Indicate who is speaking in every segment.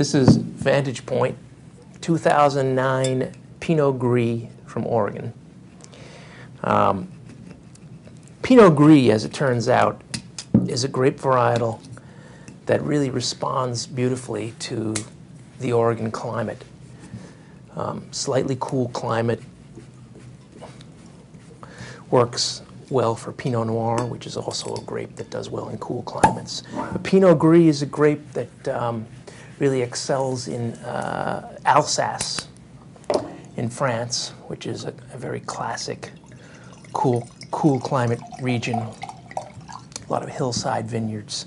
Speaker 1: This is Vantage Point 2009 Pinot Gris from Oregon. Um, Pinot Gris, as it turns out, is a grape varietal that really responds beautifully to the Oregon climate. Um, slightly cool climate works well for Pinot Noir, which is also a grape that does well in cool climates. But Pinot Gris is a grape that um, really excels in uh, Alsace in France, which is a, a, very classic cool, cool climate region. A lot of hillside vineyards.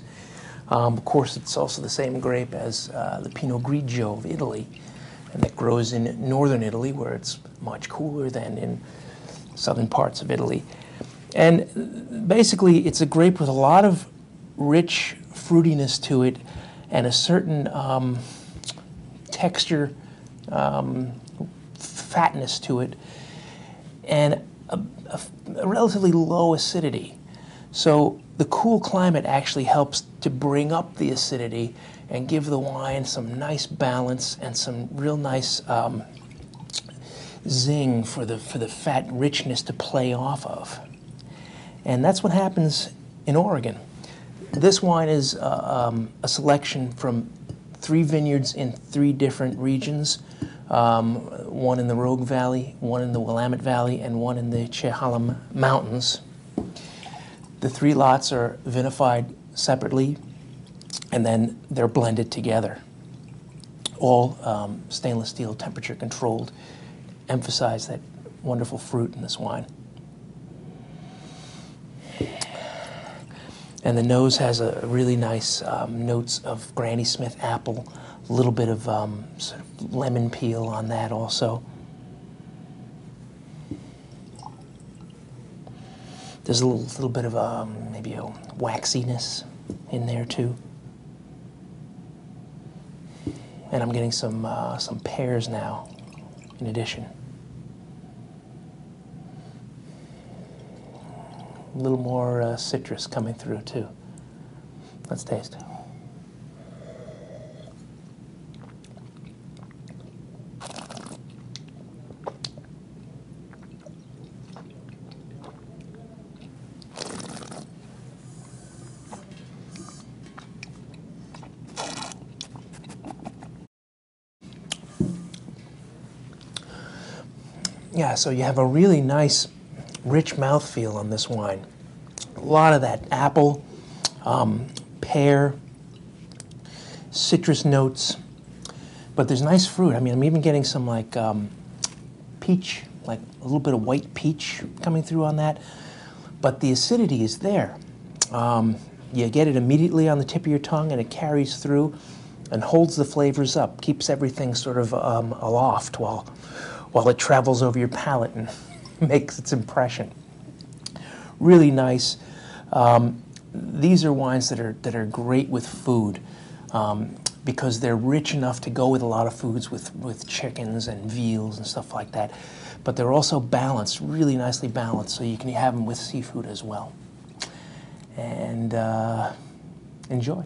Speaker 1: Um, of course, it's also the same grape as uh, the Pinot Grigio of Italy, and that grows in northern Italy, where it's much cooler than in southern parts of Italy. And basically, it's a grape with a lot of rich fruitiness to it and a certain um, texture, um, fatness to it, and a, a, a relatively low acidity. So the cool climate actually helps to bring up the acidity and give the wine some nice balance and some real nice um, zing for the for the fat richness to play off of. And that's what happens in Oregon. This wine is uh, um, a selection from three vineyards in three different regions. Um, one in the Rogue Valley, one in the Willamette Valley, and one in the Chehalem Mountains. The three lots are vinified separately, and then they're blended together. All um, stainless steel, temperature controlled, emphasize that wonderful fruit in this wine. And the nose has a really nice um, notes of Granny Smith apple, a little bit of um, sort of lemon peel on that also. There's a little, little bit of um, maybe a waxiness in there too. And I'm getting some uh, some pears now, in addition. A little more uh, citrus coming through too. Let's taste. Yeah, so you have a really nice rich mouthfeel on this wine. A lot of that apple, um, pear, citrus notes, but there's nice fruit. I mean, I'm even getting some like um, peach, like a little bit of white peach coming through on that. But the acidity is there. Um, you get it immediately on the tip of your tongue, and it carries through and holds the flavors up, keeps everything sort of um, aloft while while it travels over your palate and makes its impression. Really nice. Um, these are wines that are that are great with food um, because they're rich enough to go with a lot of foods with with chickens and veals and stuff like that. But they're also balanced, really nicely balanced, so you can have them with seafood as well. And uh, enjoy.